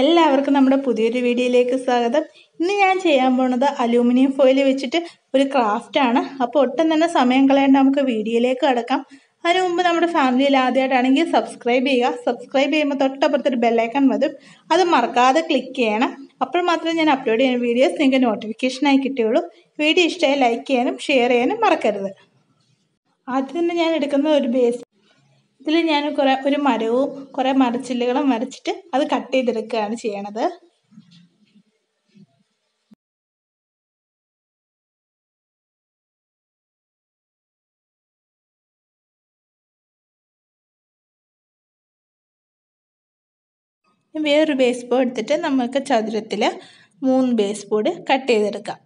എല്ലാവർക്കും നമ്മുടെ പുതിയൊരു വീഡിയോയിലേക്ക് സ്വാഗതം. ഇന്ന് ഞാൻ ചെയ്യാൻ പോണത് അലൂമിനിയം ഫോയിൽ വെച്ചിട്ട് ഒരു ക്രാഫ്റ്റ് ആണ്. അപ്പോൾ ഒട്ടും തന്നെ സമയം കളയാണ്ട് നമുക്ക് വീഡിയോയിലേക്ക് കടക്കാം. അതിനു മുമ്പ് നമ്മുടെ ഫാമിലിയിൽ ആദ്യമായിട്ടാണെങ്കിൽ സബ്സ്ക്രൈബ് ചെയ്യുക. സബ്സ്ക്രൈബ് ചെയ്യുമ്പോൾ തൊട്ടപ്പുറത്തൊരു ബെല്ലൈക്കൺ വരും. അത് മറക്കാതെ ക്ലിക്ക് ചെയ്യണം. അപ്പോൾ മാത്രമേ ഞാൻ അപ്ലോഡ് ചെയ്യുന്ന വീഡിയോസ് നിങ്ങൾക്ക് നോട്ടിഫിക്കേഷനായി കിട്ടുകയുള്ളൂ വീഡിയോ ഇഷ്ടമായി ലൈക്ക് ചെയ്യാനും ഷെയർ ചെയ്യാനും മറക്കരുത്. ആദ്യം തന്നെ ഞാൻ എടുക്കുന്ന ഒരു ബേസ് ഇതിൽ ഞാൻ കുറേ ഒരു മരവും കുറേ മരച്ചില്ലുകളും വരച്ചിട്ട് അത് കട്ട് ചെയ്തെടുക്കുകയാണ് ചെയ്യണത്. വേറൊരു ബേസ് ബോർഡ് എടുത്തിട്ട് നമുക്ക് ചതുരത്തിൽ മൂന്ന് ബേസ് ബോർഡ് കട്ട് ചെയ്തെടുക്കാം.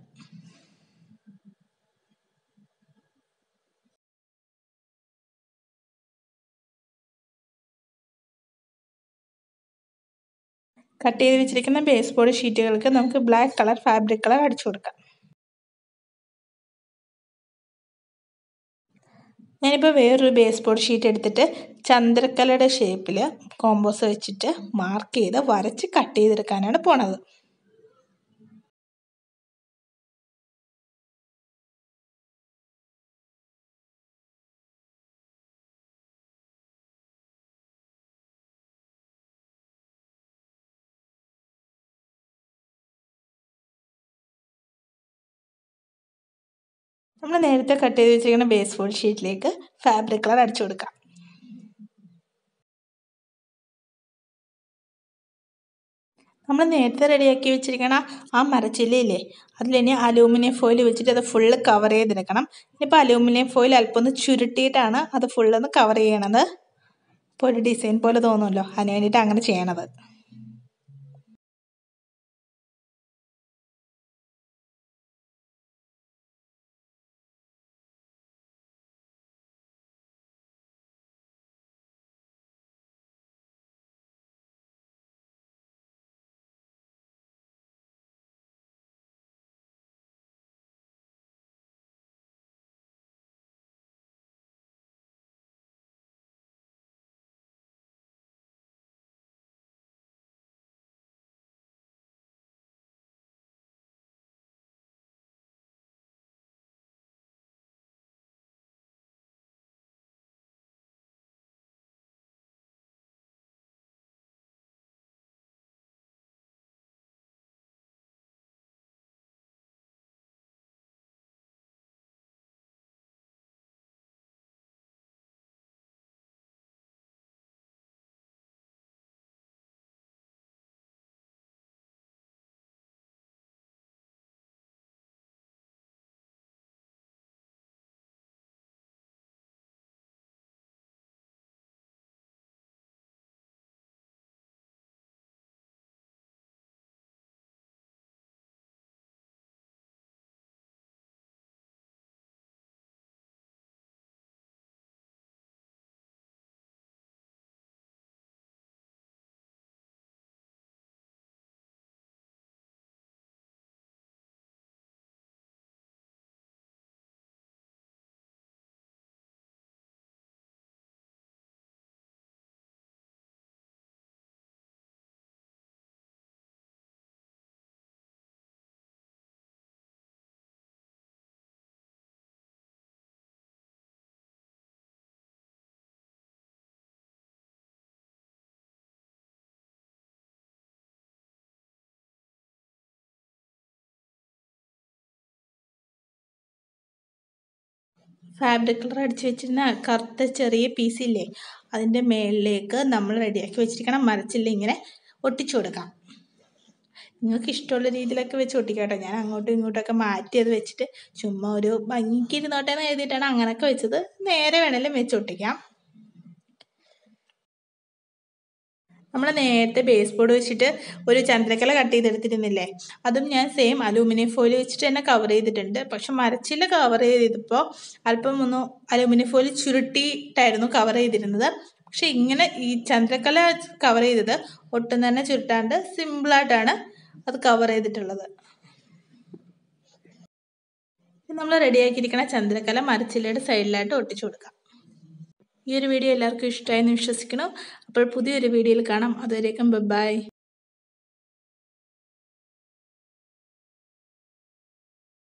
കട്ട് ചെയ്ത് വെച്ചിരിക്കുന്ന ബേസ് ബോർഡ് ഷീറ്റുകൾക്ക് നമുക്ക് ബ്ലാക്ക് കളർ ഫാബ്രിക് കളർ അടിച്ചു കൊടുക്കാം. ഞാനിപ്പോൾ വേറൊരു ബേസ് ബോർഡ് ഷീറ്റ് എടുത്തിട്ട് ചന്ദ്രക്കലയുടെ ഷേപ്പിൽ കോമ്പോസ് വെച്ചിട്ട് മാർക്ക് ചെയ്ത് വരച്ച് കട്ട് ചെയ്തെടുക്കാനാണ് പോണത്. നമ്മൾ നേരത്തെ കട്ട് ചെയ്ത് വെച്ചിരിക്കുന്ന ബേസ് ഫോൾ ഷീറ്റിലേക്ക് ഫാബ്രിക് കളർ അടിച്ചു കൊടുക്കാം. നമ്മൾ നേരത്തെ റെഡിയാക്കി വെച്ചിരിക്കണ ആ മരച്ചില്ലയില്ലേ അതിലിനി അലൂമിനിയം ഫോയിൽ വെച്ചിട്ട് അത് ഫുള്ള് കവർ ചെയ്തെടുക്കണം ഇനിയിപ്പോൾ അലൂമിനിയം ഫോയിൽ അല്പം ഒന്ന് ചുരുട്ടിയിട്ടാണ് അത് ഫുള്ളൊന്ന് കവർ ചെയ്യണത്. ഇപ്പോൾ ഒരു ഡിസൈൻ പോലെ തോന്നുമല്ലോ. അതിന് വേണ്ടിയിട്ട് അങ്ങനെ ചെയ്യണത്. ഫാബ്രിക് കളർ അടിച്ച് വെച്ചിരുന്ന കറുത്ത ചെറിയ പീസില്ലേ അതിന്റെ മേളിലേക്ക് നമ്മൾ റെഡിയാക്കി വെച്ചിരിക്കണം. മരച്ചില്ല ഇങ്ങനെ ഒട്ടിച്ചു കൊടുക്കാം. നിങ്ങൾക്ക് ഇഷ്ടമുള്ള രീതിയിലൊക്കെ വെച്ച് ഒട്ടിക്കാട്ടോ. ഞാൻ അങ്ങോട്ടും ഇങ്ങോട്ടൊക്കെ മാറ്റി അത് വെച്ചിട്ട് ചുമ്മാ ഒരു ഭംഗിക്ക് ഇരുന്നോട്ടെ എന്ന് എഴുതിയിട്ടാണ് അങ്ങനെയൊക്കെ വെച്ചത്. നേരെ വേണേലും വെച്ച് ഒട്ടിക്കാം. നമ്മൾ നേരത്തെ ബേസ് ബോർഡ് വെച്ചിട്ട് ഒരു ചന്ദ്രക്കല കട്ട് ചെയ്തെടുത്തിരുന്നില്ലേ? അതും ഞാൻ സെയിം അലൂമിനിയം ഫോയിൽ വെച്ചിട്ട് തന്നെ കവർ ചെയ്തിട്ടുണ്ട്. പക്ഷെ മരച്ചില്ല കവർ ചെയ്തപ്പോൾ അല്പം ഒന്ന് അലൂമിനിയം ഫോയിൽ ചുരുട്ടിയിട്ടായിരുന്നു കവർ ചെയ്തിരുന്നത്. പക്ഷെ ഇങ്ങനെ ഈ ചന്ദ്രക്കല കവർ ചെയ്തത് ഒട്ടും തന്നെ ചുരുട്ടാണ്ട് സിമ്പിളായിട്ടാണ് അത് കവർ ചെയ്തിട്ടുള്ളത്. നമ്മൾ റെഡിയാക്കിയിരിക്കുന്ന ചന്ദ്രക്കല മരച്ചില്ലയുടെ സൈഡിലായിട്ട് ഒട്ടിച്ചു കൊടുക്കാം. ഈ ഒരു വീഡിയോ എല്ലാവർക്കും ഇഷ്ടമായെന്ന് വിശ്വസിക്കണം. അപ്പോൾ പുതിയൊരു വീഡിയോയിൽ കാണാം. അതുവരേക്കും ബൈ